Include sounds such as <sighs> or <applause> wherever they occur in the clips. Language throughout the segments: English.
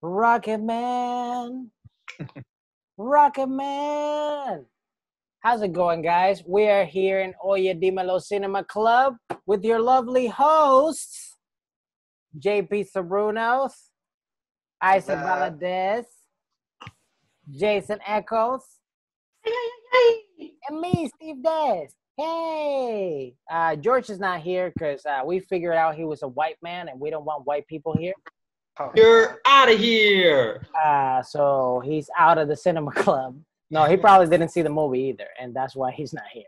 Rocket Man. Rocket Man. How's it going, guys? We are here in Oye Dimelo Cinema Club with your lovely hosts, JP Sabrunos, Isaac Valadez, Jason Echoes, and me, Steve Des. Hey! Uh, George is not here because uh, we figured out he was a white man and we don't want white people here. Oh, You're out of here. Uh, so he's out of the cinema <laughs> club. No, he probably didn't see the movie either, and that's why he's not here.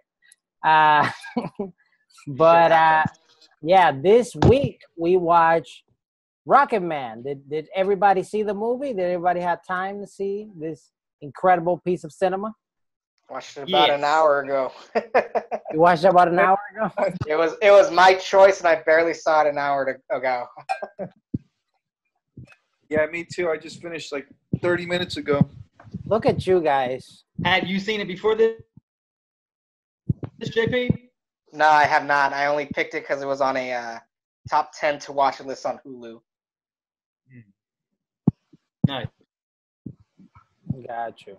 Uh, <laughs> but uh, yeah, this week we watched Rocket Man. Did did everybody see the movie? Did everybody have time to see this incredible piece of cinema? Watched it about an hour ago. You watched it about an <laughs> hour ago. it was it was my choice, and I barely saw it an hour ago. Yeah, me too. I just finished like 30 minutes ago. Look at you guys. Had you seen it before this, this JP? No, I have not. I only picked it because it was on a uh, top ten to watch list on Hulu. Nice. Got you.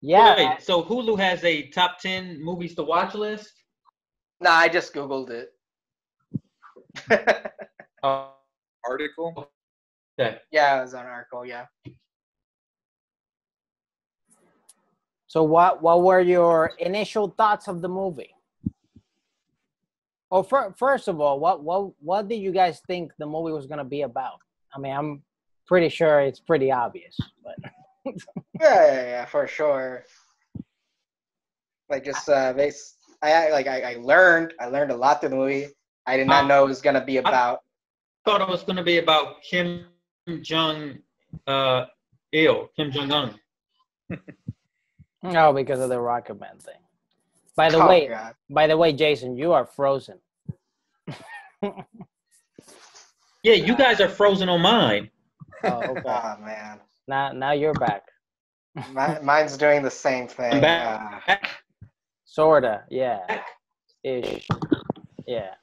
Yeah. Wait, so Hulu has a top 10 movies to watch list? No, I just googled it. Oh, <laughs> Article. Okay. yeah, it was on article. Yeah. So what what were your initial thoughts of the movie? Well, fir- first of all, what what what did you guys think the movie was gonna be about? I mean, I'm pretty sure it's pretty obvious, but <laughs> Yeah, yeah, yeah, for sure. Like just uh, base. I like I, I learned I learned a lot through the movie. I did not Uh, know it was gonna be about. thought it was going to be about Kim Jong uh, Il, Kim Jong Un. no, <laughs> because of the Rocket Man thing. By the Oh, way, God. by the way, Jason, you are frozen. <laughs> Yeah, you guys are frozen on mine. Oh, okay. <laughs> Oh man, now now you're back. Mi- mine's doing the same thing. I'm Uh, back. Sorta, yeah, ish, yeah.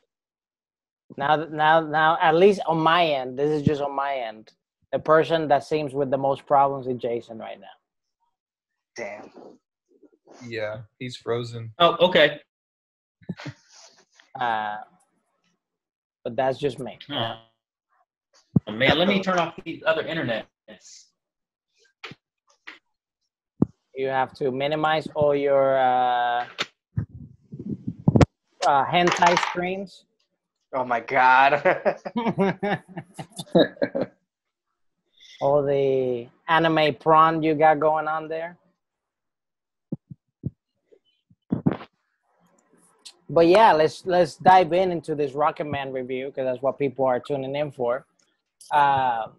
Now, now, now, at least on my end, this is just on my end. The person that seems with the most problems is Jason right now. damn. Yeah, he's frozen. Oh, okay. <laughs> Uh, but that's just me. Oh. Oh, man, let me turn off these other internets. You have to minimize all your uh, uh, hentai streams. Oh my God. <laughs> all the anime prawn you got going on there. But yeah, let's let's dive in into this Rocket Man review because that's what people are tuning in for. Um,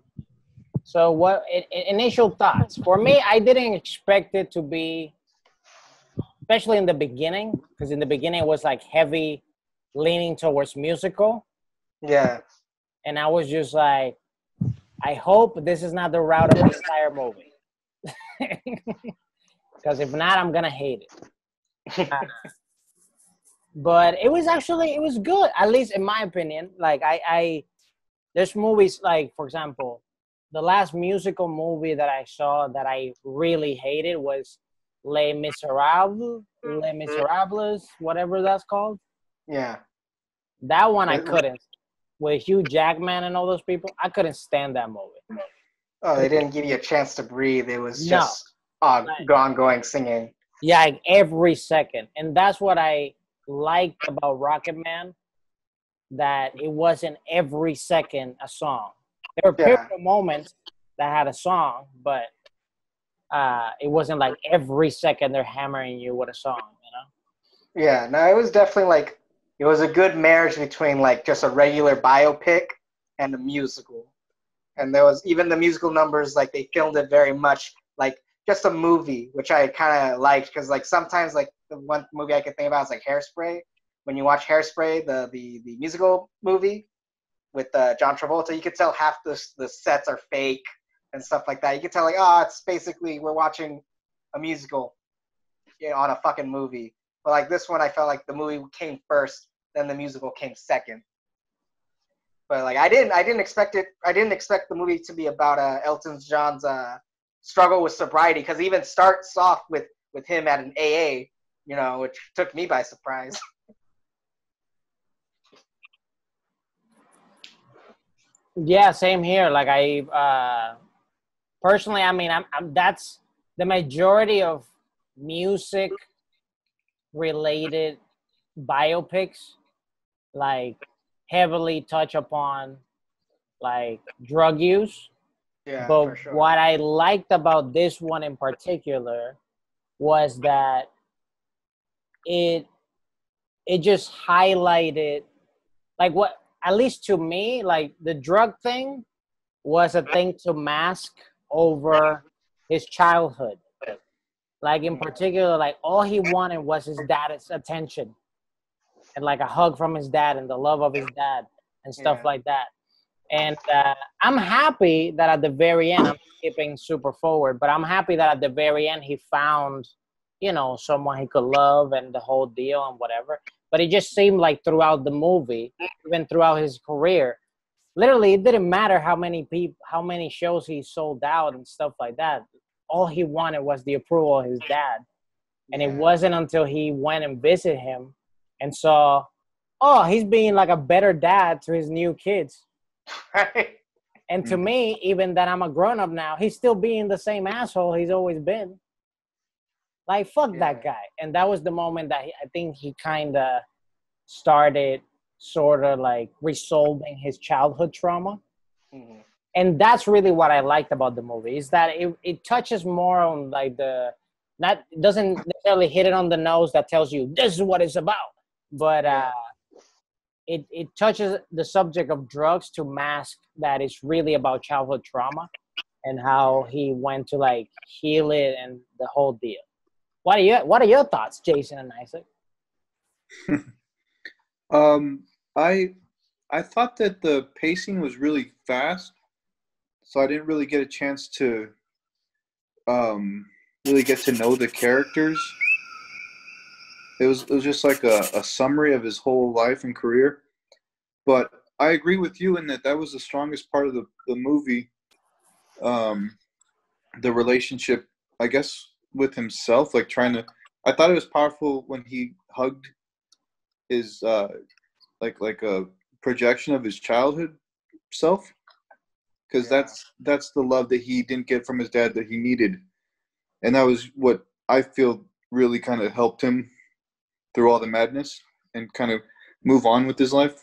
so, what initial thoughts? For me, I didn't expect it to be, especially in the beginning, because in the beginning it was like heavy, leaning towards musical yeah. and I was just like, I hope this is not the route of the entire movie. <laughs> Because if not, I'm gonna hate it. Uh, <laughs> but it was actually it was good, at least in my opinion. Like I, I there's movies like, for example, the last musical movie that I saw that I really hated was Les Miserables, Les Miserables, whatever that's called. Yeah. That one I couldn't. With Hugh Jackman and all those people, I couldn't stand that movie. Oh, they didn't give you a chance to breathe. It was No. just uh, Right. ongoing singing. Yeah, like every second, and that's what I liked about Rocket Man. That it wasn't every second a song. There were Yeah. pivotal moments that had a song, but uh, it wasn't like every second they're hammering you with a song. You know? Yeah. No, it was definitely like it was a good marriage between like just a regular biopic and a musical. And there was even the musical numbers like they filmed it very much like just a movie, which I kind of liked because like sometimes like the one movie I could think about is like Hairspray. When you watch Hairspray, the the the musical movie with uh, John Travolta, you could tell half the the sets are fake and stuff like that. You could tell like oh, it's basically we're watching a musical on a fucking movie. But like this one, I felt like the movie came first, then the musical came second. but like I didn't I didn't expect it. I didn't expect the movie to be about uh, Elton John's uh, struggle with sobriety because even starts off with with him at an AA, you know, which took me by surprise. <laughs> Yeah, same here. Like I uh personally, I mean, I'm, I'm that's the majority of music related biopics like heavily touch upon like drug use. Yeah, but sure. what I liked about this one in particular was that it it just highlighted like what at least to me like the drug thing was a thing to mask over his childhood like in particular like all he wanted was his dad's attention and like a hug from his dad and the love of his dad and stuff Yeah. like that. And uh, i'm happy that at the very end i'm skipping super forward but i'm happy that at the very end he found you know someone he could love and the whole deal and whatever. But it just seemed like throughout the movie even throughout his career literally it didn't matter how many people how many shows he sold out and stuff like that. All he wanted was the approval of his dad. And it wasn't until he went and visited him and saw oh he's being like a better dad to his new kids. Right? and to me even that i'm a grown-up now he's still being the same asshole he's always been. Like fuck that guy. And that was the moment that he, i think he kind of started sort of like resolving his childhood trauma. Mhm. and that's really what I liked about the movie is that it, it touches more on like the not doesn't necessarily hit it on the nose that tells you this is what it's about, but uh, it it touches the subject of drugs to mask that it's really about childhood trauma and how he went to like heal it and the whole deal. What are your What are your thoughts, Jason and Isaac? <laughs> Um, I I thought that the pacing was really fast, so I didn't really get a chance to um, really get to know the characters. It was it was just like a, a summary of his whole life and career. But I agree with you in that that was the strongest part of the, the movie. Um, the relationship, I guess, with himself, like trying to. I thought it was powerful when he hugged his uh, like like a projection of his childhood self because Yeah. that's that's the love that he didn't get from his dad that he needed and that was what i feel really kind of helped him through all the madness and kind of move on with his life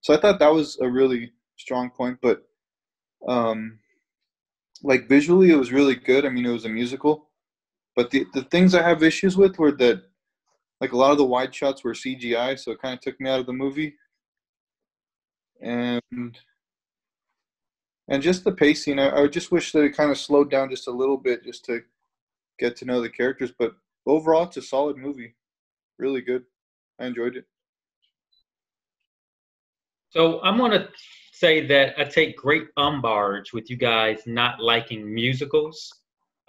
so i thought that was a really strong point but um like visually it was really good i mean it was a musical but the the things i have issues with were that like a lot of the wide shots were CGI, so it kind of took me out of the movie. And and just the pacing, I, I just wish that it kind of slowed down just a little bit, just to get to know the characters. But overall, it's a solid movie, really good. I enjoyed it. So I'm going to say that I take great umbrage with you guys not liking musicals,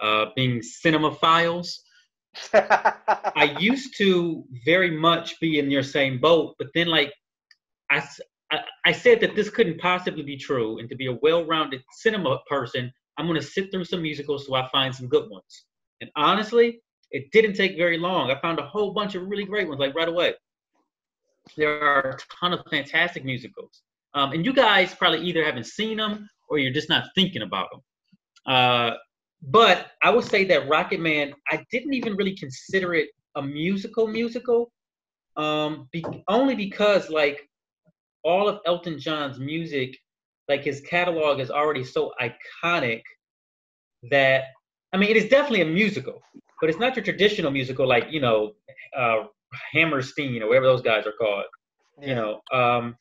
uh, being cinemaphiles. <laughs> I used to very much be in your same boat, but then like I I said that this couldn't possibly be true, and to be a well-rounded cinema person, I'm gonna sit through some musicals so I find some good ones. And honestly, it didn't take very long. I found a whole bunch of really great ones, like right away. There are a ton of fantastic musicals, um, and you guys probably either haven't seen them or you're just not thinking about them. Uh, but I would say that Rocket Man, I didn't even really consider it a musical musical, um, be, only because like all of Elton John's music, like his catalog is already so iconic that I mean it is definitely a musical, but it's not your traditional musical like you know uh, Hammerstein or whatever those guys are called you know um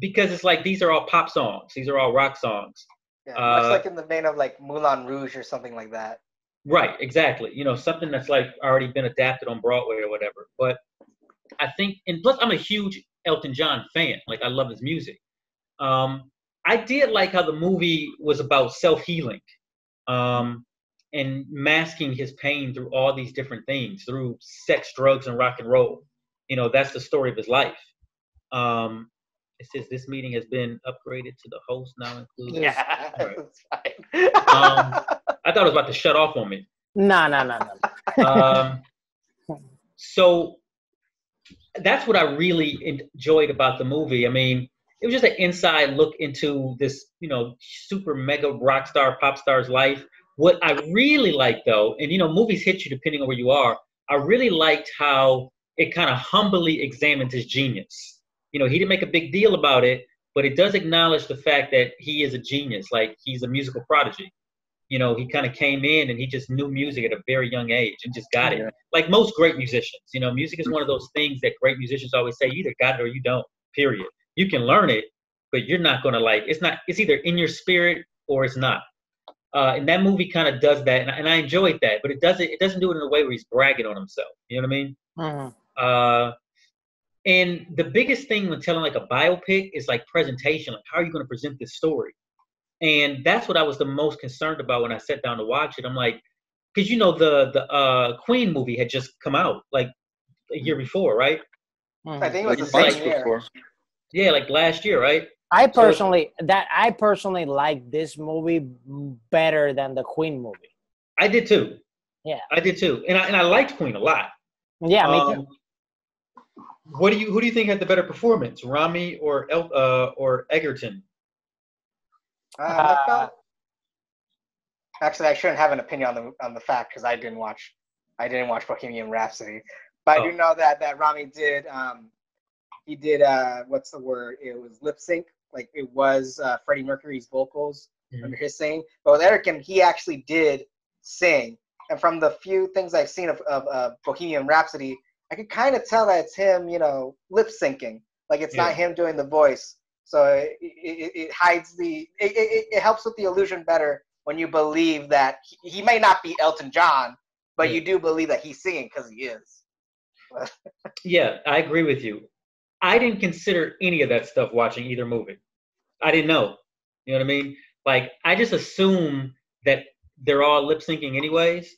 because it's like these are all pop songs. These are all rock songs. Yeah, much uh, like in the vein of like Moulin Rouge or something like that. right exactly. You know something that's like already been adapted on broadway or whatever. But i think and plus i'm a huge elton john fan. Like i love his music. Um i did like how the movie was about self-healing. Um and masking his pain through all these different things through sex drugs and rock and roll you know that's the story of his life um It says this meeting has been upgraded to the host now includes. Yeah, All <laughs> right. it's fine. Um, <laughs> I thought it was about to shut off on me. No, no, no, no. Um, so that's what I really enjoyed about the movie. I mean, it was just an inside look into this, you know, super mega rock star, pop star's life. What I really like though, and you know, movies hit you depending on where you are. I really liked how it kind of humbly examined his genius. You know, he didn't make a big deal about it, but it does acknowledge the fact that he is a genius. Like he's a musical prodigy. You know, he kind of came in and he just knew music at a very young age and just got it. Like most great musicians, you know, music is one of mm-hmm. those things that great musicians always say: you either got it or you don't. Period. You can learn it, but you're not gonna like. It's not. It's either in your spirit or it's not. Uh, and that movie kind of does that, and, I- and I enjoyed that. But it doesn't. It doesn't do it in a way where he's bragging on himself. You know what I mean? Mhm. Uh, and the biggest thing when telling like a biopic is like presentation. Like, how are you going to present this story? And that's what I was the most concerned about when I sat down to watch it. I'm like, because you know the the uh, Queen movie had just come out like a year before, right? Mhm. I think it was Like the months same year. before. Yeah, like last year, right? I So- personally that I personally like this movie better than the Queen movie. I did too. Yeah. I did too, and I and I liked Queen a lot. Yeah, me too. Um, What do you who do you think had the better performance, Rami or El, uh, or Egerton? Uh, I felt, actually, I shouldn't have an opinion on the on the fact because I didn't watch, I didn't watch Bohemian Rhapsody, but I Oh. do know that that Rami did. Um, he did. Uh, what's the word? It was lip sync. Like it was uh, Freddie Mercury's vocals Mhm. under his singing. But with Erican, he actually did sing. And from the few things I've seen of, of uh, Bohemian Rhapsody, I could kind of tell that it's him, you know, lip syncing. Like it's Yeah. not him doing the voice. So it, it, it hides the, it, it, it helps with the illusion better when you believe that he, he may not be Elton John, but Yeah. you do believe that he's singing because he is. <laughs> Yeah, I agree with you. I didn't consider any of that stuff watching either movie. I didn't know. You know what I mean? Like I just assume that they're all lip syncing anyways.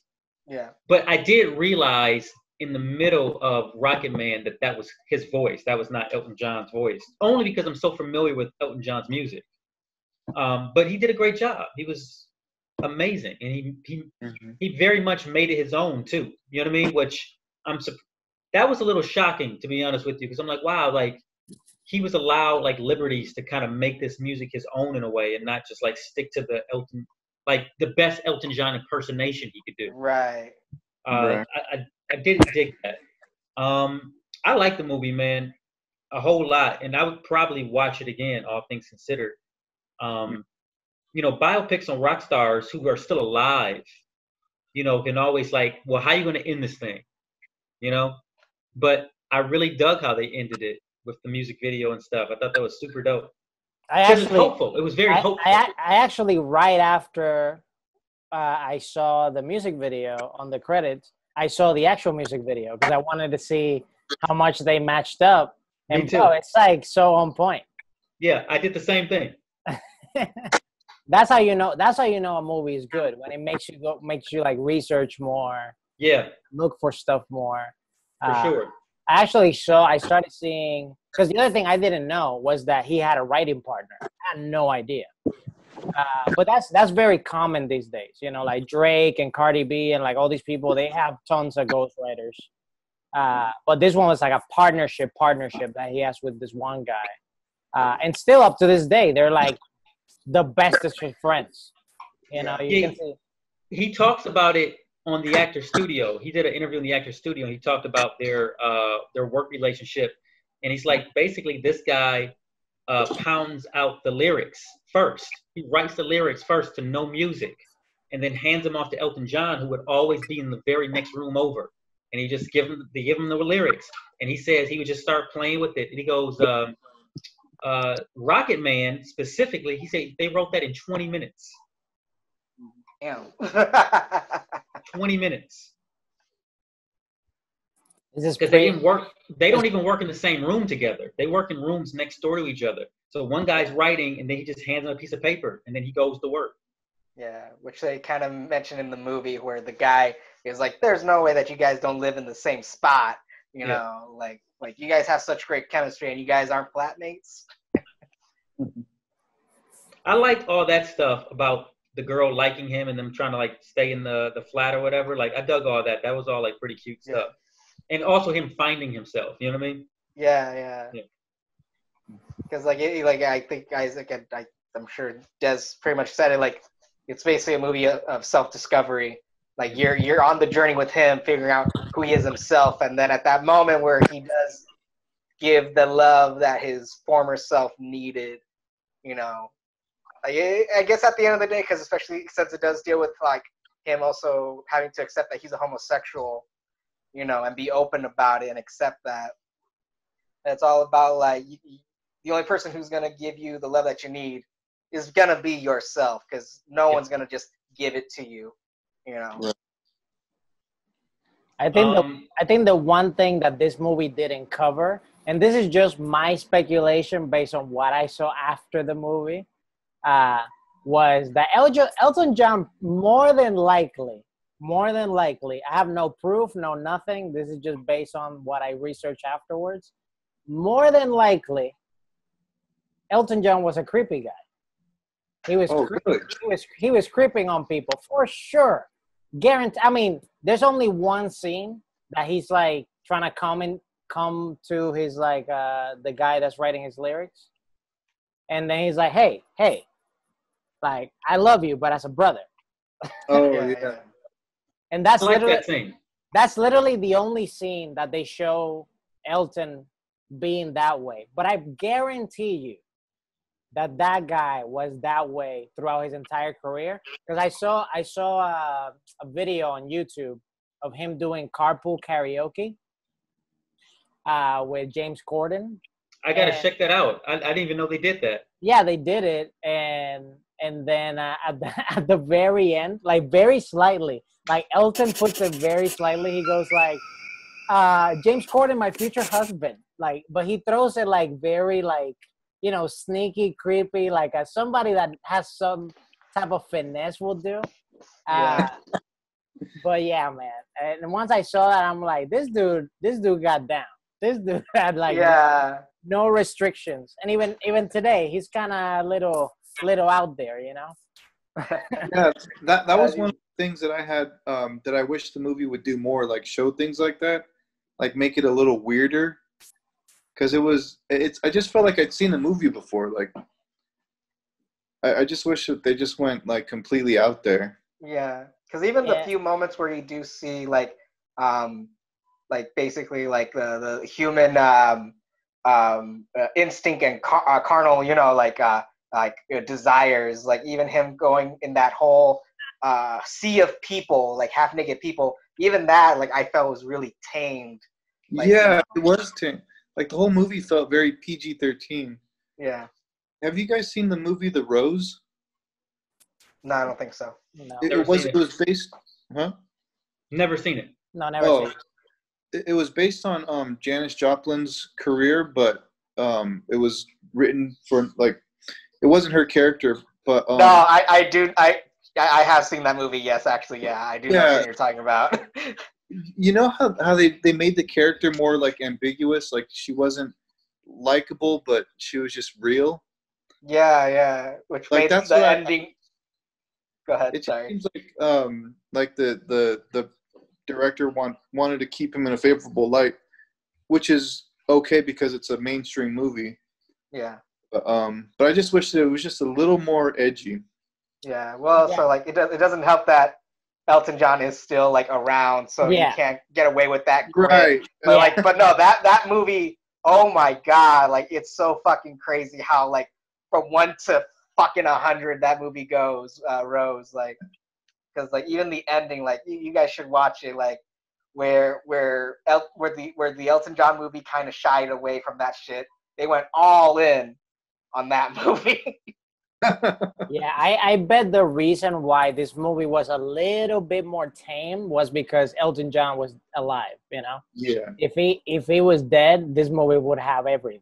Yeah. But I did realize in the middle of Rocket Man that that was his voice. That was not Elton John's voice. Only because I'm so familiar with Elton John's music. Um, but he did a great job. He was amazing, and he he Mhm. he very much made it his own too. You know what I mean? Which I'm that was a little shocking to be honest with you because I'm like, wow, like he was allowed like liberties to kind of make this music his own in a way and not just like stick to the Elton like the best Elton John impersonation he could do. Right. Uh, Right. I, I I did dig that. Um, I like the movie, man, a whole lot, and I would probably watch it again, all things considered. Um, you know, biopics on rock stars who are still alive, you know, can always like, well, how are you going to end this thing? You know, but I really dug how they ended it with the music video and stuff. I thought that was super dope. I It was actually, hopeful. It was very I, hopeful. I, I actually right after uh, I saw the music video on the credits, I saw the actual music video because I wanted to see how much they matched up. Me too. bro, it's like so on point. yeah, I did the same thing. <laughs> that's how you know. That's how you know a movie is good when it makes you go, makes you like research more, Yeah, look for stuff more. For Uh, sure. I actually saw. I started seeing because the other thing I didn't know was that he had a writing partner. I had no idea. Uh, but that's that's very common these days. You know, like Drake and Cardi B and like all these people, they have tons of ghostwriters. Uh, but this one was like a partnership, partnership that he has with this one guy. Uh, and still up to this day, they're like the bestest of friends. You know, you see. he talks about it on the actor studio. He did an interview in the actor studio. And he talked about their uh, their work relationship, and he's like, basically, this guy uh, pounds out the lyrics first. He writes the lyrics first to no music, and then hands them off to Elton John, who would always be in the very next room over. And he just give him they give him the lyrics, and he says he would just start playing with it. And he goes, um, uh, Rocket Man specifically, he said they wrote that in 20 minutes. Damn. <laughs> 20 minutes. It's just because they didn't work they don't even work in the same room together they work in rooms next door to each other so one guy's writing and then he just hands him a piece of paper and then he goes to work Yeah, which they kind of mentioned in the movie where the guy is like, "There's no way that you guys don't live in the same spot." You Yeah. know, like like you guys have such great chemistry and you guys aren't flatmates. <laughs> I liked all that stuff about the girl liking him and them trying to like stay in the the flat or whatever. Like I dug all that. That was all like pretty cute Yeah. stuff. And also him finding himself. You know what I mean? Yeah, yeah. Yeah. Because like, it, like I think Isaac, and I, I'm sure Des pretty much said it. Like, it's basically a movie of, of self-discovery. Like you're you're on the journey with him, figuring out who he is himself, and then at that moment where he does give the love that his former self needed, you know. Like, I I guess at the end of the day, because especially since it does deal with like him also having to accept that he's a homosexual, you know, and be open about it and accept that. It's all about like you, you- the only person who's gonna give you the love that you need is gonna be yourself, because no Yeah. one's gonna just give it to you, you know. Right. I think the Um, I think the one thing that this movie didn't cover, and this is just my speculation based on what I saw after the movie, uh, was that Elton, Elton John more than likely, more than likely, I have no proof, no nothing. This is just based on what I researched afterwards. More than likely, Elton John was a creepy guy. He was Oh, creepy really? he was he was creeping on people for sure. Guarantee. I mean, there's only one scene that he's like trying to come and come to his like uh the guy that's writing his lyrics, and then he's like, "Hey, hey, like I love you, but as a brother." Oh Yeah, <laughs> yeah. yeah. And that's like literally that scene. that's literally the only scene that they show Elton being that way. But I guarantee you that that guy was that way throughout his entire career. Because I saw I saw a, a video on YouTube of him doing carpool karaoke uh, with James Corden. I gotta Yeah. check that out. I, I didn't even know they did that. Yeah, they did it, and and then uh, at the <laughs> at the very end, like very slightly, like Elton puts it very slightly. He goes like, uh, "James Corden, my future husband," like, but he throws it like very like you know sneaky, creepy, like as somebody that has some type of finesse will do. Uh, <laughs> but yeah, man. And once I saw that, I'm like, this dude, this dude got down. This dude <laughs> had like yeah, no restrictions and even even today he's kind of a little little out there you know <laughs> Yeah, that that was one of the things that I had um, that I wish the movie would do more, like show things like that, like make it a little weirder. Because it was, it's. I just felt like I'd seen the movie before. Like, I, I just wish that they just went like completely out there. yeah. Because even the few moments where you do see like, um, like basically like the the human um, um, uh, instinct and car- uh, carnal, you know, like uh, like uh, desires, like even him going in that whole uh, sea of people, like half naked people. Even that, like I felt was really tamed. Like, yeah, it was. tamed like the whole movie felt very PG thirteen. Yeah. Have you guys seen the movie The Rose? No, I don't think so. no It, it was. It it. was based. Huh? Never seen it. no never Oh, seen it. it, it was based on um, Janis Joplin's career, but um, it was written for like it wasn't her character, but um, no, I, I do I I have seen that movie. Yes, actually, yeah, I do know what you're talking about. <laughs> you know how, how they, they made the character more like ambiguous, like she wasn't likable, but she was just real. yeah, yeah, which Like, made that's the what I- ending. Go ahead. It sorry. seems like um like the the the director want wanted to keep him in a favorable light, which is okay because it's a mainstream movie. Yeah, But, um, but I just wish that it was just a little more edgy. yeah. Well, Yeah. so like it does. It doesn't help that Elton John is still like around, so Yeah. you can't get away with that. grit. Right. But Yeah. like, but no, that that movie. Oh my god! Like it's so fucking crazy how like from one to fucking a hundred that movie goes. Uh, Rose like, because like even the ending, like you, you guys should watch it. Like where where El- where the where the Elton John movie kind of shied away from that shit. They went all in on that <laughs> movie. yeah I, I bet the reason why this movie was a little bit more tame was because elton john was alive you know yeah. if he if he was dead this movie would have everything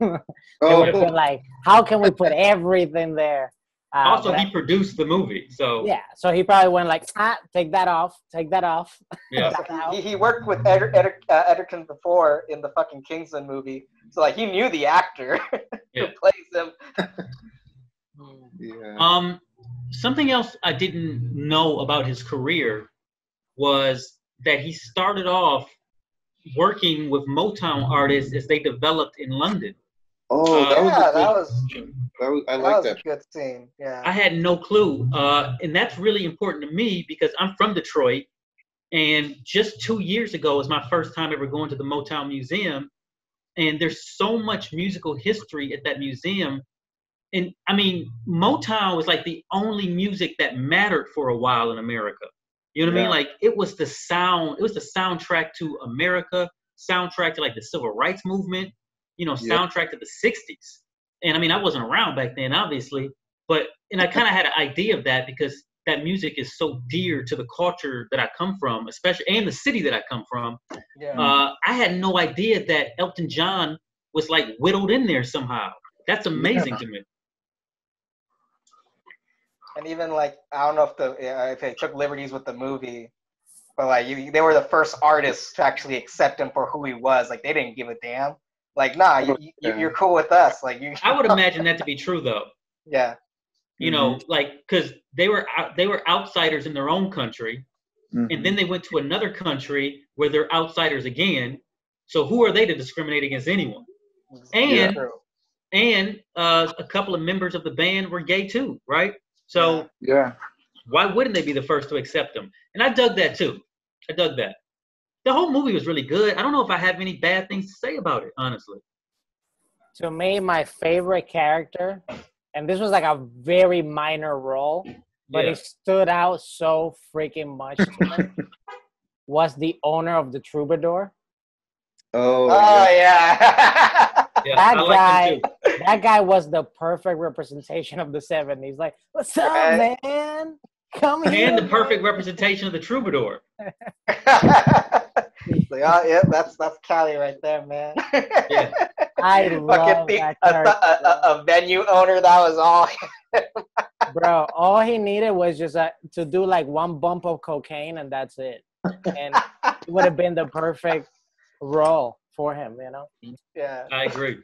<laughs> It Oh, would have oh. been like how can we put <laughs> everything there Uh, also, but he produced the movie, so yeah, so he probably went like, ah, take that off, take that off. <laughs> yeah. Back. He, he worked with Eder, Eder, uh, Ederkin before in the fucking Kingsman movie, so like he knew the actor <laughs> who Yeah. plays him. Yeah. Um, something else I didn't know about his career was that he started off working with Motown artists as they developed in London. Oh, uh, that was yeah, a good, that was that was I that like was that. a good scene. Yeah. I had no clue, uh, and that's really important to me because I'm from Detroit, and just two years ago was my first time ever going to the Motown Museum, and there's so much musical history at that museum. And I mean, Motown was like the only music that mattered for a while in America. You know what I mean? Like it was the sound, it was the soundtrack to America, soundtrack to like the civil rights movement, you know, Yeah. soundtrack to the 60s. And I mean, I wasn't around back then, obviously, but and I <laughs> kind of had an idea of that because that music is so dear to the culture that I come from, especially and the city that I come from. yeah. Uh, I had no idea that Elton John was like whittled in there somehow. That's amazing to me. and even like I don't know if the if they took liberties with the movie, but like you, they were the first artists to actually accept him for who he was. Like they didn't give a damn. Like nah, you, you, you're cool with us. Like you. I would <laughs> imagine that to be true though. Yeah. You know, like because they were out, they were outsiders in their own country, Mhm. and then they went to another country where they're outsiders again. So who are they to discriminate against anyone? And True. and uh, a couple of members of the band were gay too, right? So Yeah. yeah. why wouldn't they be the first to accept them? And I dug that too. I dug that. The whole movie was really good. I don't know if I have any bad things to say about it, honestly. To me, my favorite character, and this was like a very minor role, but Yeah. it stood out so freaking much to me, <laughs> was the owner of the Troubadour. Oh, Oh yeah. yeah. Yeah, That I like him too. That guy was the perfect representation of the 70s. Like, what's up, Right. man? Come here. And the perfect representation of the troubadour. <laughs> like, oh, yeah, that's that's Cali right there, man. Yeah. <laughs> I Fucking love the- that a, a, a, a venue owner. That was all. <laughs> bro all he needed was just uh, to do like one bump of cocaine and that's it and it would have been the perfect role for him you know yeah. I agree.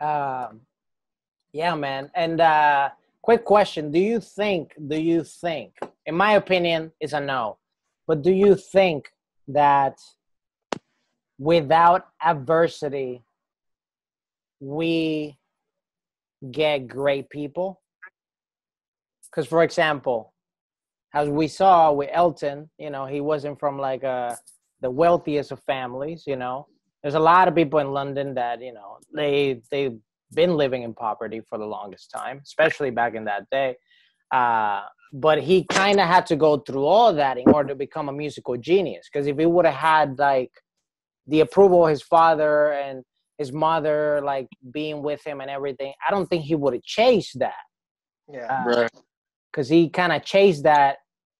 um yeah man and uh quick question do you think do you think in my opinion it's a no but do you think that without adversity we get great people? Because for example as we saw with elton you know he wasn't from like uh the wealthiest of families you know. There's a lot of people in london that you know they they've been living in poverty for the longest time especially back in that day. Uh but he kind of had to go through all that in order to become a musical genius because if he would have had like the approval of his father and his mother like being with him and everything i don't think he would have chased that Yeah. Right. because he kind of chased that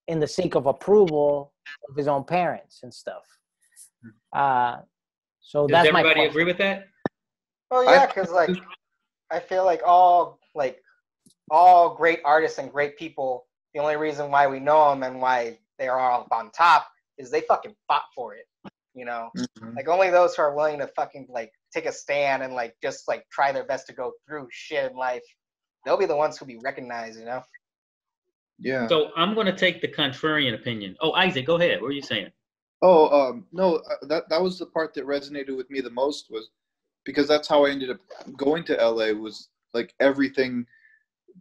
in the sake of approval of his own parents and stuff uh so Does that's my everybody question. agree with that? Well, yeah, because like I feel like all like all great artists and great people. The only reason why we know them and why they are all up on top is they fucking fought for it. You know, Mhm. like only those who are willing to fucking like take a stand and like just like try their best to go through shit in life. They'll be the ones who be recognized. You know. Yeah. So I'm going to take the contrarian opinion. Oh, Isaac, go ahead. What were you saying? Oh, um, no, uh, that that was the part that resonated with me the most was because that's how I ended up going to LA was like everything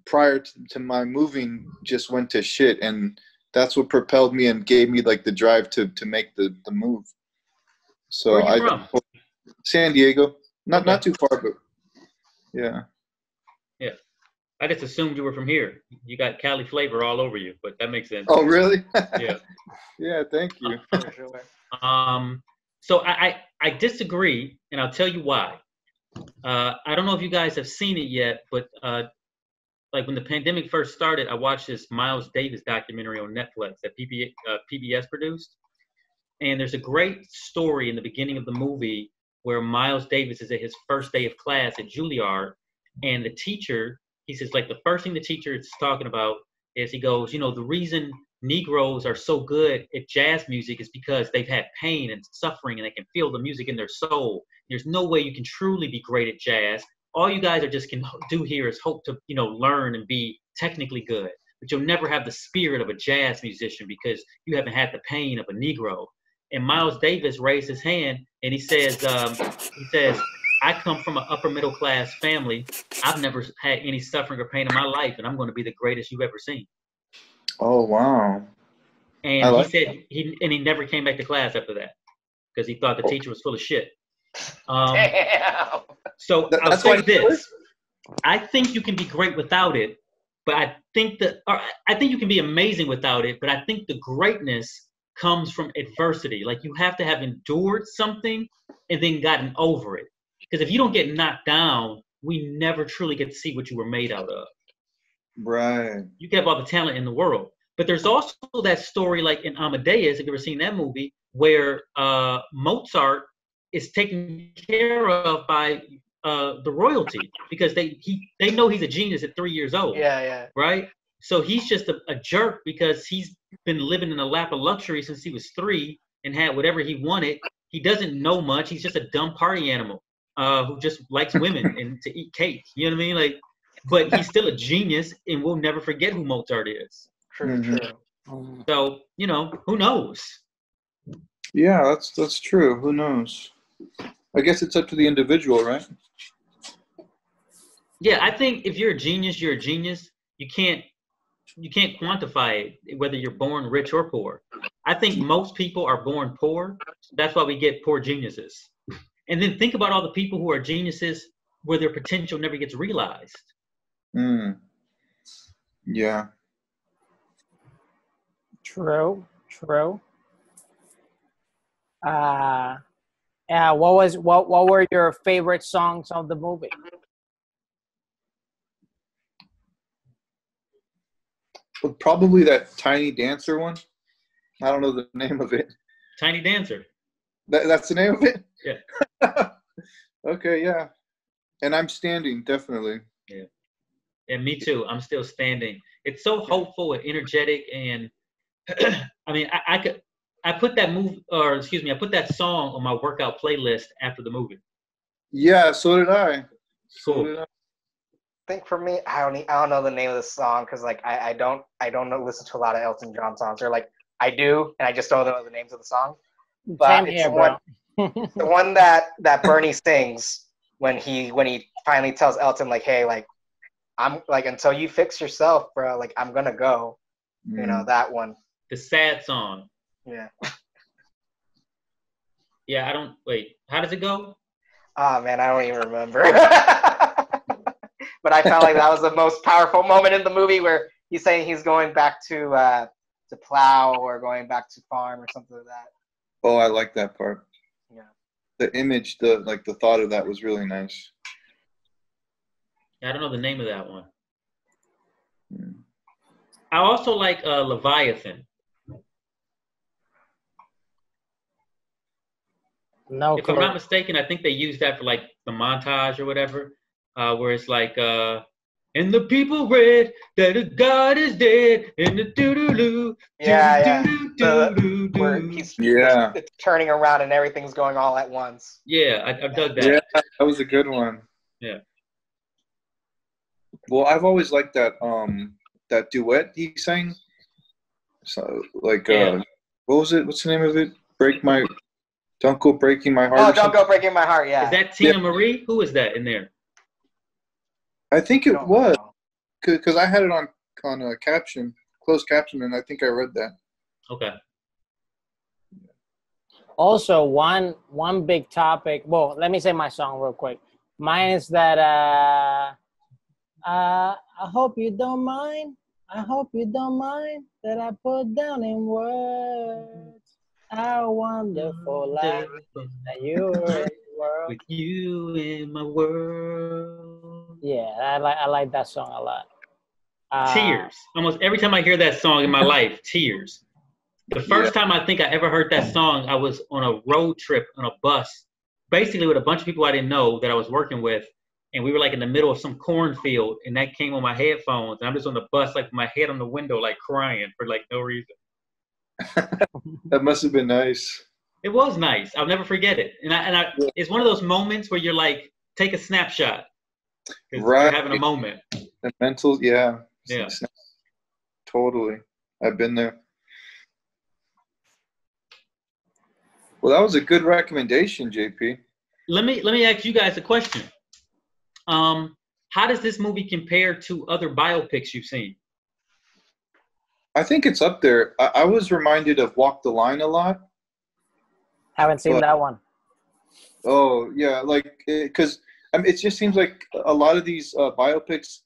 prior to, to my moving just went to shit and that's what propelled me and gave me like the drive to to make the the move. So I from? San Diego, not Okay. not too far, but yeah. Yeah i just assumed you were from here. You got Cali flavor all over you, but that makes sense. Oh, really? <laughs> Yeah. yeah. Thank you. <laughs> Um, so I, I, I disagree, and I'll tell you why. Uh, I don't know if you guys have seen it yet, but uh, like when the pandemic first started, I watched this Miles Davis documentary on Netflix that PB, uh, PBS produced. And there's a great story in the beginning of the movie where Miles Davis is at his first day of class at Juilliard, and the teacher he says like the first thing the teacher is talking about is he goes, you know, the reason Negroes are so good at jazz music is because they've had pain and suffering and they can feel the music in their soul. There's no way you can truly be great at jazz. All you guys are just can do here is hope to, you know, learn and be technically good. But you'll never have the spirit of a jazz musician because you haven't had the pain of a Negro. And Miles Davis raised his hand and he says, um, he says, I come from an upper middle class family. I've never had any suffering or pain in my life, and I'm going to be the greatest you've ever seen. Oh wow. And like he said he and he never came back to class after that because he thought the Oh. teacher was full of shit. Um, Damn. so That- I'll say this: I think you can be great without it, but I think that or I think you can be amazing without it. But I think the greatness comes from adversity. Like you have to have endured something and then gotten over it. Because if you don't get knocked down, we never truly get to see what you were made out of. Right. you can have all the talent in the world. But there's also that story, like in Amadeus, if you've ever seen that movie, where uh, Mozart is taken care of by uh, the royalty because they he they know he's a genius at three years old, Yeah, yeah. right? So he's just a, a jerk because he's been living in a lap of luxury since he was three and had whatever he wanted. He doesn't know much. He's just a dumb party animal uh, who just likes women and to eat cake. You know what I mean? Like, but he's still a genius, and we'll never forget who Mozart is. True, Mhm. true. So you know, who knows? Yeah, that's that's true. Who knows? I guess it's up to the individual, right? Yeah, I think if you're a genius, you're a genius. You can't you can't quantify it whether you're born rich or poor. I think most people are born poor. That's why we get poor geniuses. And then think about all the people who are geniuses where their potential never gets realized. Mm. Yeah. True, true. Uh, yeah. What was what? What were your favorite songs of the movie? Well, probably that tiny dancer one. I don't know the <laughs> name of it. Tiny Dancer. That, that's the name of it. Yeah. <laughs> okay. Yeah. And I'm standing definitely. Yeah. And me too. I'm still standing. It's so hopeful and energetic, and <clears throat> I mean, I, I could, I put that move, or excuse me, I put that song on my workout playlist after the movie. Yeah. So did I. So Cool. did I. I think for me, I don't, I don't know the name of the song because like I, I don't I don't know, listen to a lot of Elton John songs or like I do and I just don't know the names of the song. But Same it's here, one- bro. The one that that Bernie sings when he when he finally tells Elton like, hey, like I'm like until you fix yourself, bro, like I'm gonna go. You know Mm. that one. The sad song. Yeah. Yeah, I don't wait. How does it go? Oh man, I don't even remember. <laughs> but I felt like that was the most powerful moment in the movie where he's saying he's going back to uh, to plow or going back to farm or something like that. Oh, I like that part. Yeah. The image, the like, the thought of that was really nice. I don't know the name of that one. Mm. I also like uh, Leviathan. No if I'm not mistaken, I think they used that for like the montage or whatever, uh, where it's like, uh, and the people read that a god is dead, and the doo doo doo. Yeah, yeah. doo doo doo Where doo. he's Yeah. it's turning around and everything's going all at once. Yeah, I, I dug that. Yeah, that was a good one. Yeah. Well, I've always liked that um that duet he sang. So like uh Yeah. what was it? What's the name of it? Break my Don't go breaking my heart. Oh, don't something? go breaking my heart. Yeah. Is that Tina Marie? Who is that in there? I think it Don't was because I had it on on a caption, closed caption, and I think I read that. Okay. also one one big topic well let me say my song real quick mine is that uh uh i hope you don't mind i hope you don't mind that i put down in words how wonderful life is that <laughs> you're in the world With you in my world. yeah i like i like that song a lot uh, tears. Almost every time I hear that song in my <laughs> life, tears. The first time I think I ever heard that song, I was on a road trip on a bus, basically with a bunch of people I didn't know that I was working with, and we were like in the middle of some cornfield, and that came on my headphones, and I'm just on the bus, like with my head on the window, like crying for like no reason. That must have been nice. It was nice. I'll never forget it. And I, and I, it's one of those moments where you're like, take a snapshot. Right. You're having a moment. The mental, yeah. Yeah. Totally. I've been there. Well, that was a good recommendation, JP. Let me let me ask you guys a question. Um, how does this movie compare to other biopics you've seen? I think it's up there. I, I was reminded of Walk the Line a lot. Haven't seen But- that one. Oh yeah, like because I mean, it just seems like a lot of these uh, biopics,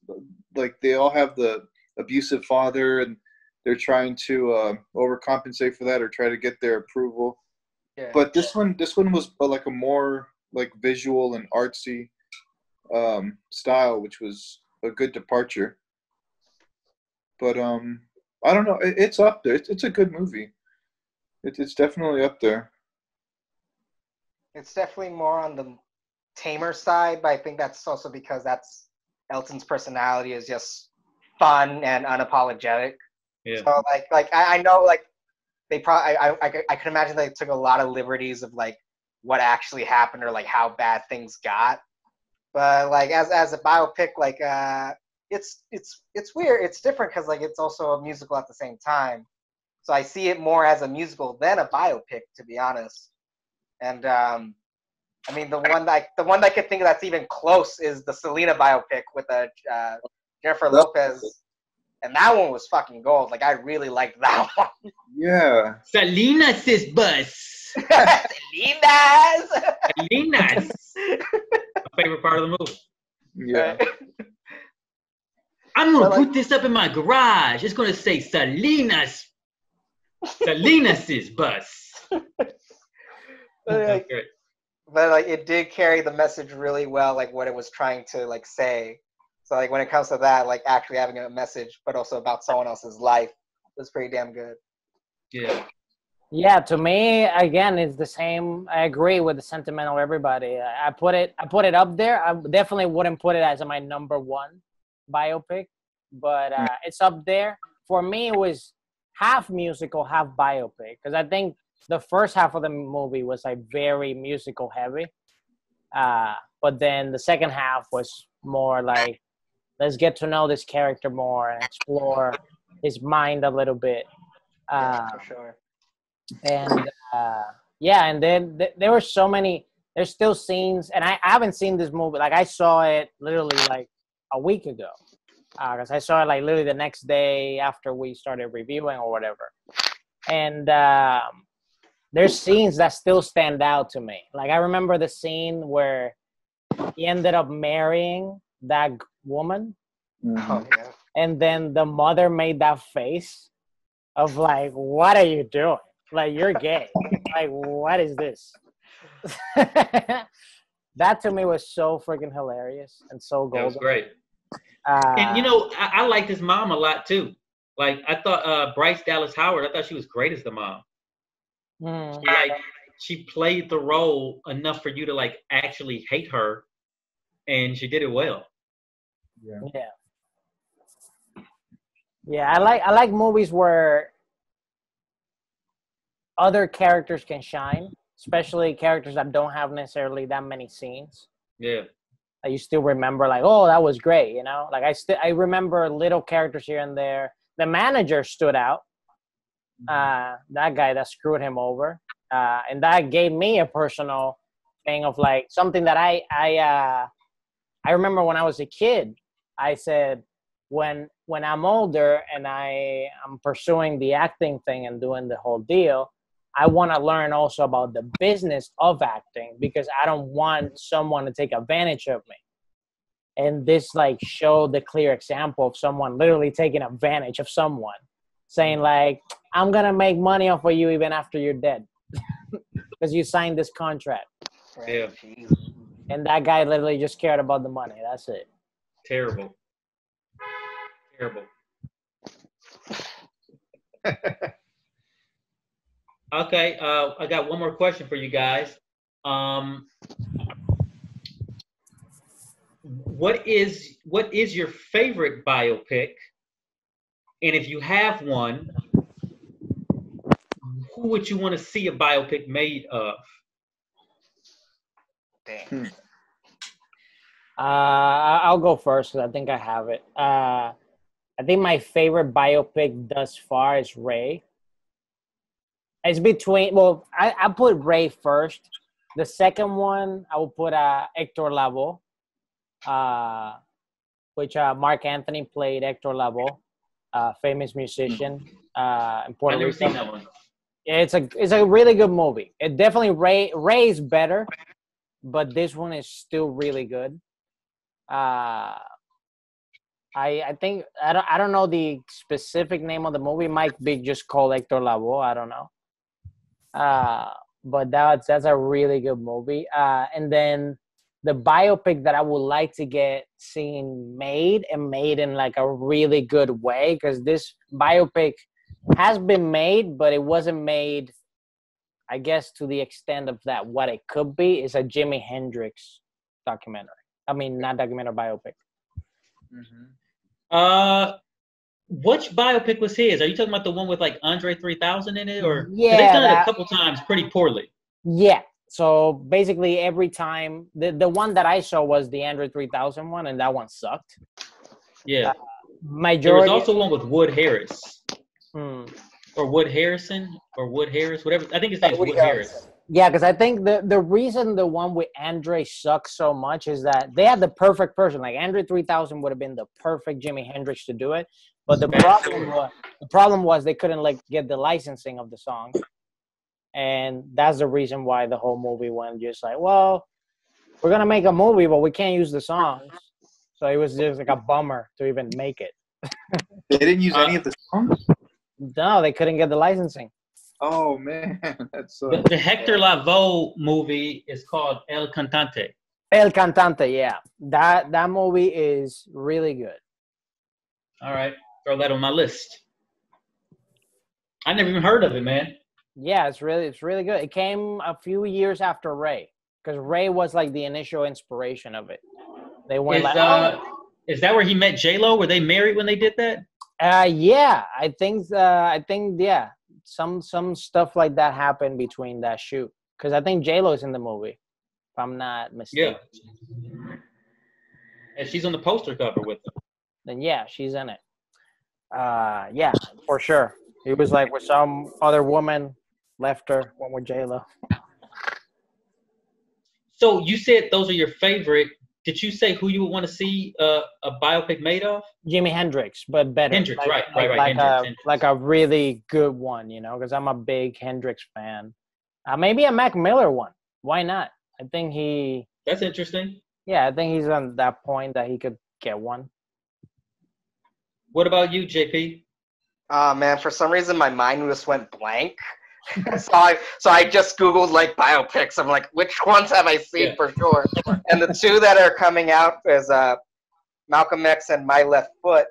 like they all have the abusive father, and they're trying to uh, overcompensate for that or try to get their approval. Yeah. But this one, this one was uh, like a more like visual and artsy um, style, which was a good departure. But um, I don't know. It's up there. It's, it's a good movie. It, it's definitely up there. It's definitely more on the tamer side, but I think that's also because that's Elton's personality is just fun and unapologetic. Yeah. So like like I, I know like they probably I, I I can imagine they took a lot of liberties of like what actually happened or like how bad things got. But like as as a biopic, like uh, it's it's it's weird. It's different because like it's also a musical at the same time. So I see it more as a musical than a biopic, to be honest. And um, I mean the one that the one that I could think of that's even close is the Selena biopic with uh, uh, Jennifer Lopez, and that one was fucking gold. Like I really liked that <laughs> one. Yeah. Salinas' bus. <laughs> Salinas. Salinas. <laughs> My favorite part of the movie. Yeah. I'm gonna But, like- put this up in my garage. It's gonna say Salinas. Salinas's bus. But, like, but like it did carry the message really well, like what it was trying to like say. So like when it comes to that, like actually having a message, but also about someone else's life, was pretty damn good. Yeah. Yeah, to me, again, it's the same. I agree with the sentimental everybody. I I put it, I put it up there. I definitely wouldn't put it as my number one biopic, but uh, it's up there. For me, it was half musical, half biopic, because I think the first half of the movie was like very musical heavy, uh, but then the second half was more like let's get to know this character more and explore his mind a little bit. Yeah, Uh, for sure. and uh, yeah, and then th- there were so many. There's still scenes, and I, I haven't seen this movie. Like I saw it literally like a week ago, because I saw it like literally the next day after we started reviewing or whatever. And um, there's scenes that still stand out to me. Like I remember the scene where he ended up marrying that g- woman, Mhm. Oh yeah. and then the mother made that face of like, "What are you doing? Like you're gay? <laughs> like what is this?" <laughs> that to me was so freaking hilarious and so That was great. Uh, And you know, I, I liked his mom a lot too. Like I thought uh Bryce Dallas Howard, I thought she was great as the mom. mm, She, like she played the role enough for you to like actually hate her and she did it well. Yeah. yeah, yeah. I like I like movies where other characters can shine, especially characters that don't have necessarily that many scenes. Yeah. that you still remember like oh that was great you know? Like i still i remember little characters here and there. The manager stood out. Uh that guy that screwed him over. Uh and that gave me a personal thing of like something that i i uh i remember when i was a kid i said when when i'm older and i i'm pursuing the acting thing and doing the whole deal I want to learn also about the business of acting because I don't want someone to take advantage of me. And this like showed the clear example of someone literally taking advantage of someone, saying like, "I'm gonna make money off of you even after you're dead, <laughs> because you signed this contract." Yeah. And that guy literally just cared about the money. That's it. Terrible. Terrible. <laughs> okay, uh, I got one more question for you guys. Um, what is what is your favorite biopic? And if you have one, who would you want to see a biopic made of? Damn. Uh, I'll go first because I think I have it. Uh, I think my favorite biopic thus far is Ray. It's between well, I, I put Ray first. The second one I will put uh, Hector Lavoe, uh, which uh, Marc Anthony played Hector Lavoe, uh, famous musician uh, in Puerto I've never Rico. seen that one. It's a it's a really good movie. It definitely Ray Ray is better, but this one is still really good. Uh I I think I don't I don't know the specific name of the movie. It might be just called Hector Lavoe. I don't know. Uh but that's that's a really good movie. Uh and then the biopic that I would like to get seen made and made in like a really good way because this biopic has been made, but it wasn't made, I guess, to the extent of that what it could be is a Jimi Hendrix documentary. I mean, not documentary biopic. Uh, which biopic was his? Are you talking about the one with like Andre 3000 in it, or Yeah, they've done it a couple times pretty poorly? Yeah. So basically, every time the the one that I saw was the Andre 3000 one, and that one sucked. Yeah, there was also one with Wood Harris Hmm. or Wood Harrison or Wood Harris, whatever. I think his name's Woody Wood Harris. Yeah, because I think the the reason the one with Andre sucks so much is that they had the perfect person. Like Andre 3000 would have been the perfect Jimi Hendrix to do it, but the problem was the problem was they couldn't like get the licensing of the song, and that's the reason why the whole movie went just like, well, we're gonna make a movie, but we can't use the songs. So it was just like a bummer to even make it. They didn't use Uh, any of the songs. No, they couldn't get the licensing. Oh man, <laughs> that's uh, The, the Hector Lavoe movie is called El Cantante. El Cantante, yeah, that that movie is really good. All right, throw that on my list. I never even heard of it, man. Yeah, it's really it's really good. It came a few years after Ray, because Ray was like the initial inspiration of it. They went Is, like, uh, is that where he met J Lo? Were they married when they did that? oh, uh, yeah, I think uh, I think yeah, some some stuff like that happened between that shoot. Because I think J Lo is in the movie, if I'm not mistaken. Yeah, And she's on the poster cover with him. Then yeah, she's in it. Uh, yeah, for sure. He was like with some other woman, left her, went with J Lo. So you said those are your favorite. Did you say who you would want to see uh, a biopic made of? Jimi Hendrix, but better. Hendrix, like, right, like, right, right, Like Hendrix, a Hendrix. like a really good one, you know, because I'm a big Hendrix fan. Uh, maybe a Mac Miller one. Why not? I think he, That's interesting. yeah, I think he's on that point that he could get one. What about you, JP? Ah man, for some reason my mind just went blank. <laughs> so I so I just googled like biopics. I'm like, which ones have I seen Yeah. for sure? And the two that are coming out is uh, Malcolm X and My Left Foot.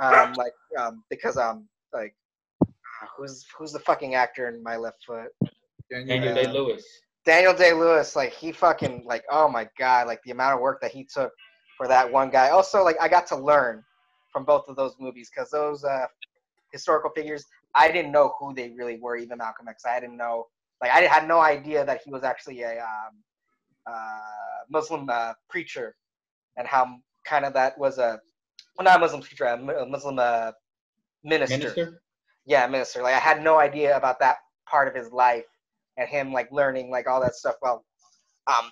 Um, like um, because um like ah, who's who's the fucking actor in My Left Foot? Daniel Yeah. Day Lewis. Daniel Day Lewis, like he fucking like oh my god, like the amount of work that he took for that one guy. Also, like I got to learn from both of those movies because those uh, historical figures, I didn't know who they really were. Even Malcolm X, I didn't know. Like I had no idea that he was actually a um, uh, Muslim uh, preacher, and how kind of that was a well, not a Muslim preacher, a Muslim uh, minister Minister? yeah minister like i had no idea about that part of his life and him like learning like all that stuff well um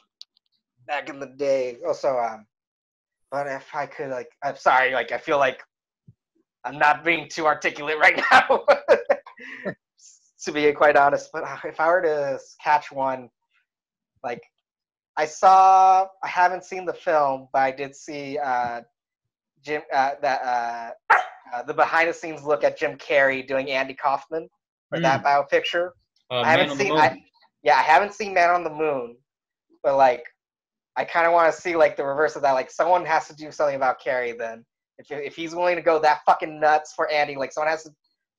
back in the day also um but if i could like i'm sorry like i feel like i'm not being too articulate right <laughs> now to be quite honest but uh, if i were to catch one like i saw i haven't seen the film but i did see uh jim uh, that uh uh, the behind the scenes look at Jim Carrey doing Andy Kaufman for that bio picture. Uh, I haven't seen. I, yeah, I haven't seen Man on the Moon, but like, I kind of want to see like the reverse of that. Like, someone has to do something about Carrey Then, if if he's willing to go that fucking nuts for Andy, like someone has to,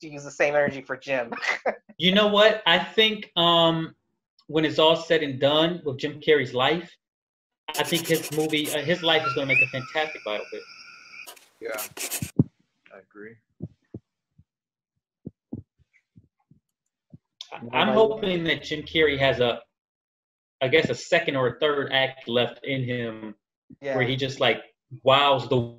to use the same energy for Jim. <laughs> You know what? I think um, when it's all said and done with Jim Carrey's life, I think his movie, uh, his life is going to make a fantastic biopic. Yeah, I agree. I'm hoping that Jim Carrey has a, I guess, a second or a third act left in him Yeah. where he just like wows the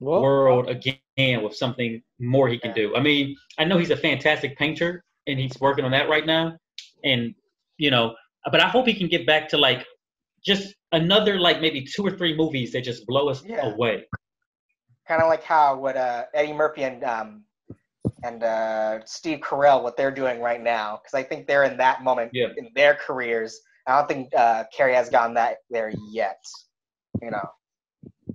Well, world again with something more he can Yeah. do. I mean, I know he's a fantastic painter and he's working on that right now. And, you know, but I hope he can get back to like just another like maybe two or three movies that just blow us Yeah. away. kind of like how what uh, Eddie Murphy and um, and uh, Steve Carell what they're doing right now because I think they're in that moment Yeah. in their careers. I don't think uh, Carrey has gotten that there yet, you know.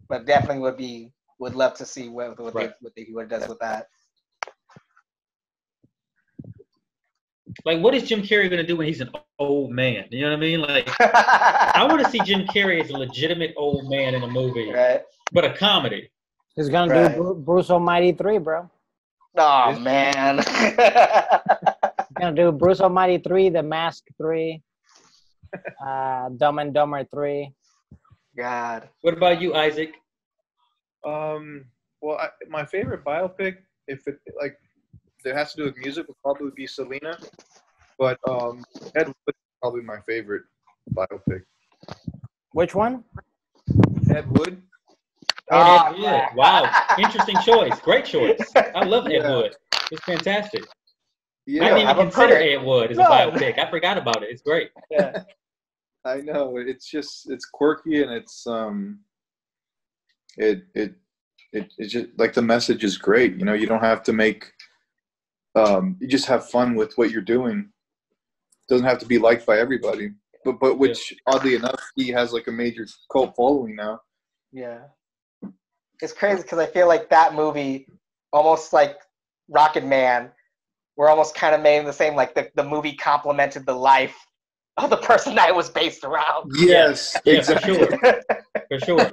But definitely would be would love to see what what, Right. they, what, they, what he does with that. Like, what is Jim Carrey going to do when he's an old man? You know what I mean? Like, <laughs> I want to see Jim Carrey as a legitimate old man in a movie, right? but a comedy. he's gonna Right. do Bruce Almighty three, bro. Oh Is- man. He's <laughs> gonna do Bruce Almighty three, The Mask three, uh, Dumb and Dumber three. God. What about you, Isaac? Um, well, I, my favorite biopic, if it like, there has to do with music, would probably be Selena. But um, Ed Wood is probably my favorite biopic. Which one? Ed Wood. Ah, Ed Wood. Wow, <laughs> interesting choice. Great choice. I love Ed Yeah. Wood. It's fantastic. I didn't even I'm consider. Ed Wood as a No. biopic. I forgot about it. It's great. Yeah. <laughs> I know. It's just it's quirky and it's um, it it it it's just like the message is great. You know, you don't have to make um, you just have fun with what you're doing. doesn't have to be liked by everybody, but but which oddly enough, he has like a major cult following now. Yeah. It's crazy because I feel like that movie, almost like Rocket Man, were almost kind of made in the same. Like the, the movie complemented the life of the person that it was based around. Yes, Yeah, for exactly, sure. For sure.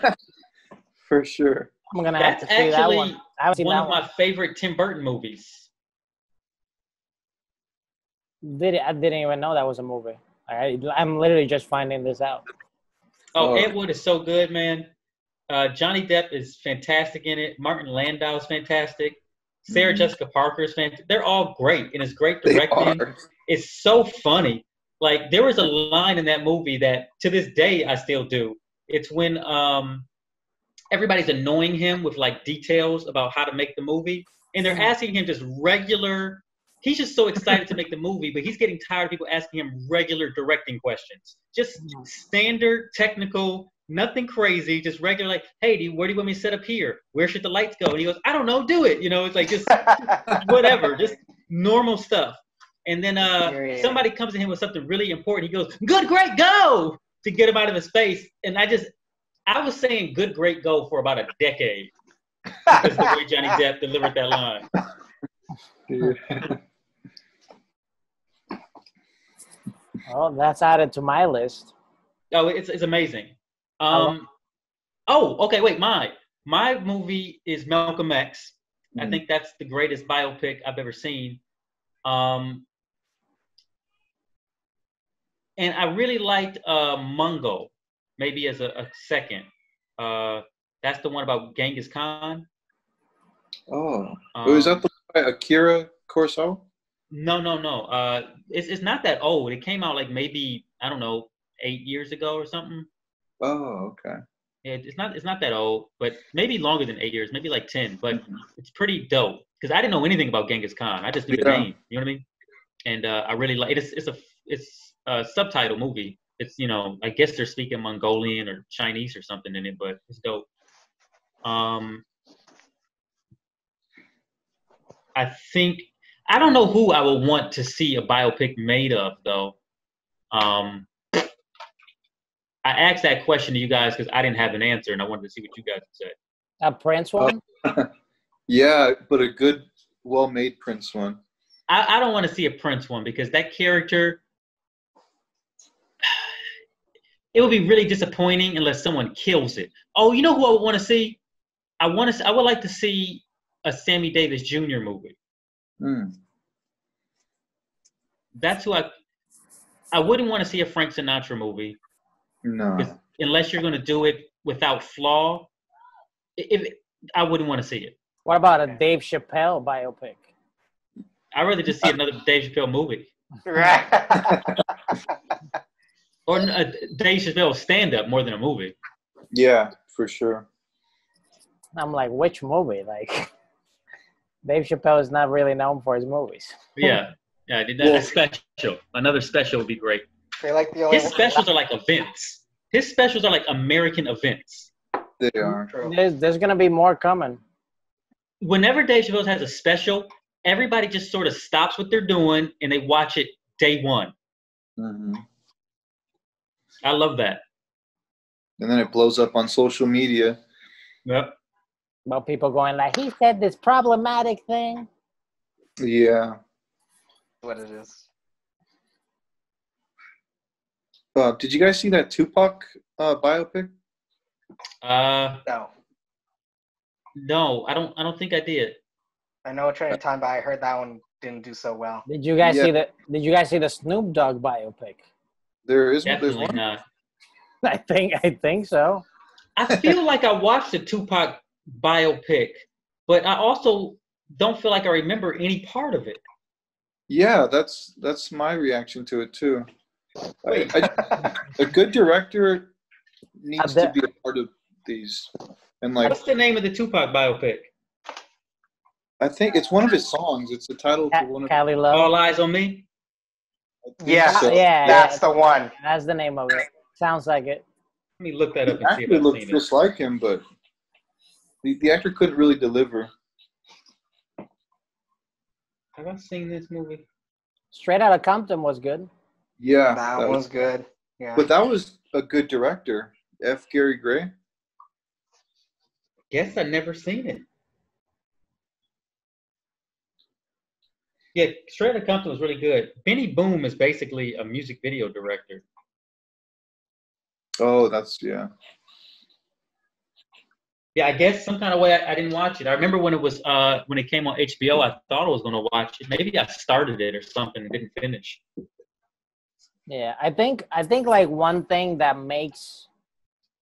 for sure. I'm gonna That's have to see that one. I haven't seen one that of one. my favorite Tim Burton movies. Did it, I didn't even know that was a movie. I, I'm literally just finding this out. Oh, Oh. Ed Wood is so good, man. Uh, Johnny Depp is fantastic in it. Martin Landau is fantastic. Sarah Mhm. Jessica Parker is fantastic. They're all great, and it's great directing. It's so funny. Like there was a line in that movie that to this day I still do. It's when um, everybody's annoying him with like details about how to make the movie, and they're asking him just regular. He's just so excited to make the movie, but he's getting tired of people asking him regular directing questions. Just standard technical, nothing crazy, just regular. Like, hey, do you, where do you want me to set up here? Where should the lights go? And he goes, I don't know, do it. You know, it's like just <laughs> whatever, just normal stuff. And then uh, somebody comes to him with something really important. He goes, "Good, great, go!" to get him out of his space. And I just, I was saying "good, great, go" for about a decade because the way Johnny Depp delivered that line. Oh, that's added to my list. Oh, it's it's amazing. Um, oh, okay, wait, my my movie is Malcolm X. I Mm. think that's the greatest biopic I've ever seen. Um, and I really liked uh, Mongol, maybe as a, a second. Uh, that's the one about Genghis Khan. Oh, Um, is that the by Akira Kurosawa? No, no, no. Uh, it's it's not that old. It came out like maybe I don't know eight years ago or something. Oh, okay. Yeah, it's not it's not that old, but maybe longer than eight years, maybe like ten. But it's pretty dope because I didn't know anything about Genghis Khan. I just knew the name. You know what I mean? And uh, I really like it's it's a it's a subtitle movie. It's you know I guess they're speaking Mongolian or Chinese or something in it, but it's dope. Um, I think I don't know who I would want to see a biopic made of though. Um, I asked that question to you guys because I didn't have an answer and I wanted to see what you guys said. A Prince one? <laughs> Yeah, but a good, well-made Prince one. I, I don't want to see a Prince one because that character, <sighs> it would be really disappointing unless someone kills it. Oh, you know who I would want to see? I want to. I would like to see a Sammy Davis Jr. movie. Mm. That's who I. I wouldn't want to see a Frank Sinatra movie. No. Unless you're going to do it without flaw, i- if I wouldn't want to see it. What about a Dave Chappelle biopic? I'd rather just see another Dave Chappelle movie Right. or a Dave Chappelle stand up more than a movie. Yeah, for sure. I'm like, which movie? Like, <laughs> Dave Chappelle is not really known for his movies. Yeah, yeah, that, Well- special. Another special would be great. They like the only His specials are like events. His specials are like American events. They are. There's, there's gonna be more coming. Whenever Dave Chappelle has a special, everybody just sort of stops what they're doing and they watch it day one. hmm I love that. And then it blows up on social media. Yep. About people going like, he said this problematic thing. Yeah. what it is. Uh, did you guys see that Tupac uh, biopic? Uh, No. no, I don't. I don't think I did. I know Train of Time, but I heard that one didn't do so well. Did you guys Yeah. see the Did you guys see the Snoop Dogg biopic? There is there's one. not. <laughs> I think I think so. I feel like I watched the Tupac biopic, but I also don't feel like I remember any part of it. Yeah, that's that's my reaction to it too. I, Wait. I, a good director needs to be a part of these, and like What's the name of the Tupac biopic? I think it's one of his songs. It's the title to Ca- one of. Cali Love. All Eyez on Me. Yeah. so. yeah, That's yeah, the one. that's the name of it. Sounds like it. Let me look that up The and see actor if looked seen it. just like him, but the, the actor couldn't really deliver. Have I seen this movie? Straight Outta Compton was good. Yeah, that that was was- good. Yeah. but that was a good director, F. Gary Gray. Guess I never seen it. Yeah, Straight Outta Compton was really good. Benny Boom is basically a music video director. Oh, that's yeah. Yeah, I guess some kind of way I, I didn't watch it. I remember when it was uh when it came on HBO, I thought I was gonna watch it. Maybe I started it or something and didn't finish. Yeah, I think I think like one thing that makes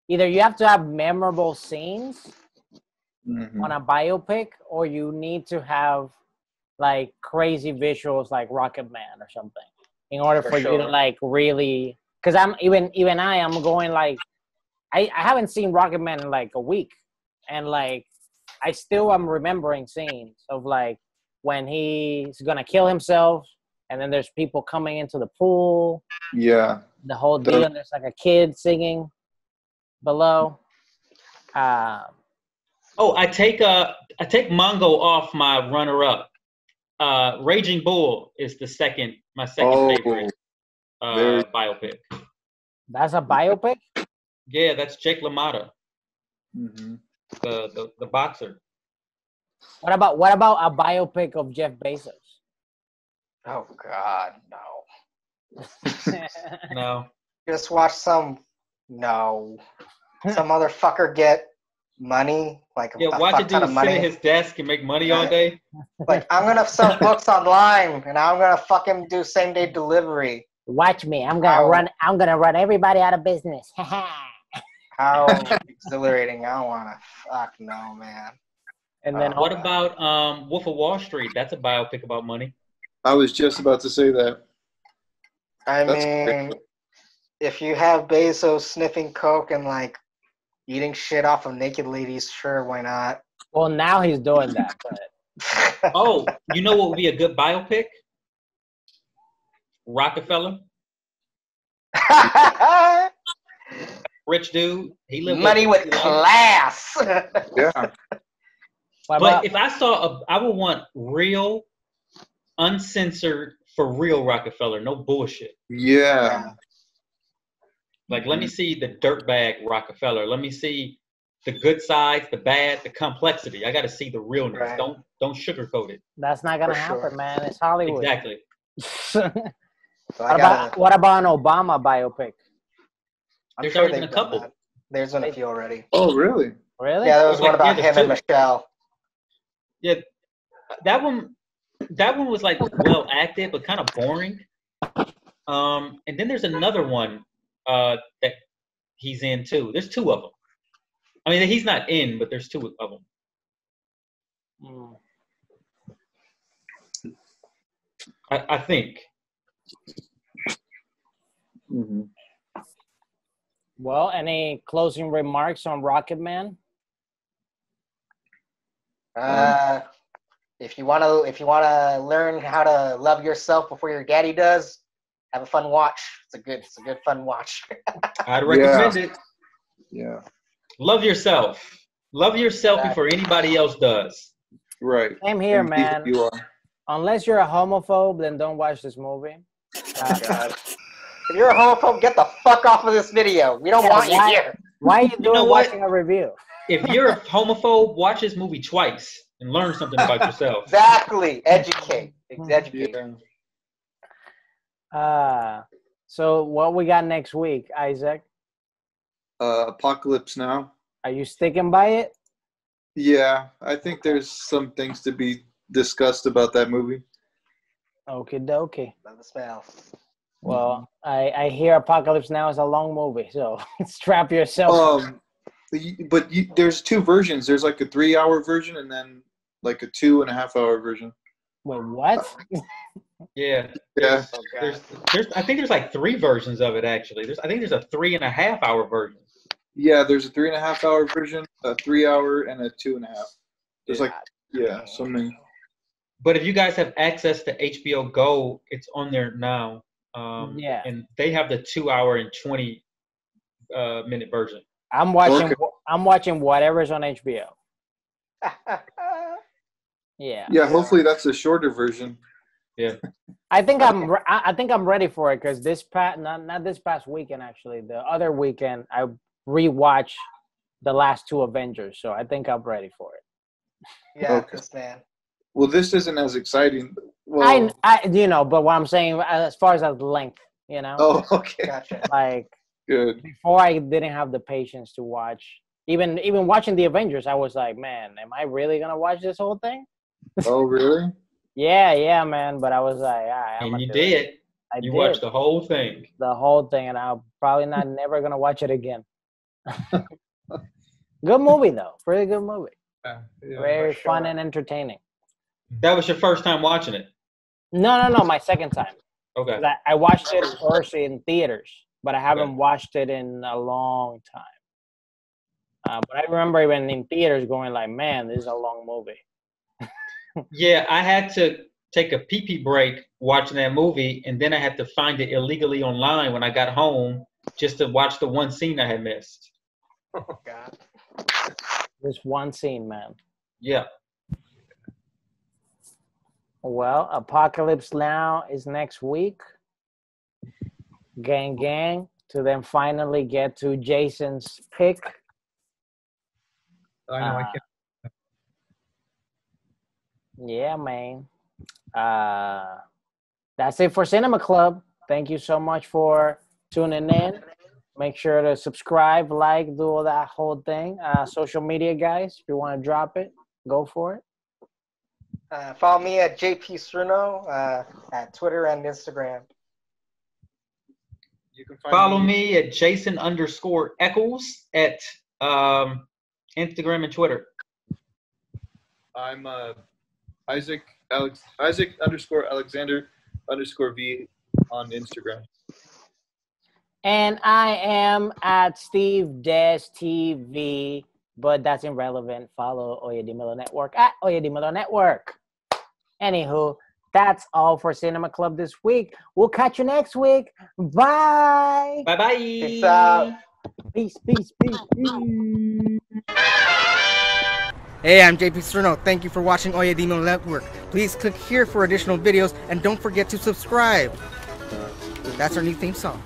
either you have to have memorable scenes Mhm. on a biopic, or you need to have like crazy visuals like Rocket Man or something in order For for, you to like really. Because I'm even even I am going like I I haven't seen Rocket Man in like a week, and like I still am remembering scenes of like when he's gonna kill himself, and then there's people coming into the pool. Yeah, the whole The- deal and there's like a kid singing below. Um Oh, I take uh I take Mongol off my runner up. Uh Raging Bull is the second my second Oh, favorite uh very- biopic. that's a biopic? Yeah, that's Jake LaMotta, hmm the, the the boxer. what about what about a biopic of jeff bezos oh God, no. <laughs> No. Just watch some. No. Some motherfucker get money like Yeah, a watch a dude of sit at his desk and make money all day. <laughs> Like I'm gonna sell books online and I'm gonna fucking do same day delivery. watch me i'm gonna Ow. run i'm gonna run everybody out of business <laughs> How exhilarating! I don't wanna. Fuck no, man. and then Uh, What about um Wolf of Wall Street? That's a biopic about money. I was just about to say that. I That's mean, if you have Bezos sniffing coke and like eating shit off of naked ladies, sure, why not? well now he's doing that but <laughs> Oh, you know what would be a good biopic? Rockefeller, <laughs> rich dude. He lived Money a- with class. Yeah, But if I saw a, I would want real, uncensored, for real Rockefeller, no bullshit. yeah. Like, let me mm-hmm. see the dirtbag Rockefeller. Let me see the good sides, the bad, the complexity. I got to see the realness. Right. Don't don't sugarcoat it. that's not gonna For happen sure. man it's hollywood Exactly. <laughs> So I what gotta- about what about an obama biopic I'm There's sure already been they've a done couple. that. There's been a few already. Oh, really? really Yeah, there was Like, one about yeah, him there's and. Michelle. Yeah, that one. That one was like well acted, but kind of boring. Um, and then there's another one uh, that he's in too. There's two of them. I mean, he's not in, but there's two of them. Mm. I, I think. hmm Well, any closing remarks on Rocket Man? Uh, if you want to, if you want to learn how to love yourself before your daddy does, have a fun watch. It's a good, it's a good fun watch. <laughs> I'd recommend it. Yeah. Love yourself. Love yourself Exactly. before anybody else does. Right. Same here, And man. You are. Unless you're a homophobe, then don't watch this movie. <laughs> Oh, God. If you're a homophobe, get the fuck off of this video. We don't Yeah, want you here. why are you doing know what? watching a review? If you're a homophobe, watch this movie twice and learn something about yourself. <laughs> Exactly. Educate. <laughs> Educate. Yeah. Uh, so what we got next week, Isaac? Uh, Apocalypse Now. Are you sticking by it? Yeah, I think there's some things to be discussed about that movie. Okay, dokie. Love the smell. Well, I, I hear Apocalypse Now is a long movie, so <laughs> strap yourself. Um, but you, there's two versions. There's like a three-hour version and then like a two and a half hour version. Wait, what? Yeah. Yeah. Oh, There's, there's, I think there's like three versions of it actually. There's, I think there's a three and a half hour version. Yeah, there's a three and a half hour version, a three hour, and a two and a half. There's like yeah, so many. But if you guys have access to HBO Go, it's on there now. Um, Yeah. And they have the two hour and 20 uh, minute version. I'm watching. Okay. I'm watching whatever's on HBO. <laughs> Yeah. Yeah, hopefully that's a shorter version. Yeah. <laughs> I think I'm. re- I I think I'm ready for it because this past not not this past weekend actually the other weekend I rewatched the last two Avengers, so I think I'm ready for it. yeah, Okay. man. Well, this isn't as exciting. Well, I, I, you know, but what I'm saying as far as the length, you know, oh, <laughs> okay, Gotcha. like good. before I didn't have the patience to watch. Even even watching the Avengers, I was like, man, am I really gonna watch this whole thing? Oh, really? Yeah, yeah, man. But I was like, ah, I'm And you do it. did. I You did watched the whole thing. the whole thing, and I'm probably not <laughs> never gonna watch it again. <laughs> good movie though, pretty good movie. Very for fun and entertaining. That was your first time watching it. No, no, no, my second time. Okay. I, I watched it first in theaters, but I haven't watched it in a long time. Uh, but I remember even in theaters going like, "Man, this is a long movie." Yeah, I had to take a pee pee break watching that movie, and then I had to find it illegally online when I got home just to watch the one scene I had missed. Oh, God. This one scene, man. Yeah. Well, Apocalypse Now is next week. Gang, gang. To then finally get to Jason's pick. I know. I Uh, can't. Yeah, man. Uh, that's it for Cinema Club. Thank you so much for tuning in. Make sure to subscribe, like, do all that whole thing. Uh, social media, guys, if you want to drop it, go for it. Uh, follow me at JP Siruno uh, at Twitter and Instagram. You can find Follow me at Jason underscore Echols at um, Instagram and Twitter. I'm uh, Isaac Alex Isaac underscore Alexander underscore V on Instagram. And I am at Steve Dez TV, but that's irrelevant. Follow Oye Dimelo Network at Oye Dimelo Network. Anywho, that's all for Cinema Club this week. We'll catch you next week. Bye. Bye bye. Peace out. Peace, peace, peace, peace. Hey, I'm JP Siruno. Thank you for watching Oye Dimelo Network. Please click here for additional videos and don't forget to subscribe. That's our new theme song.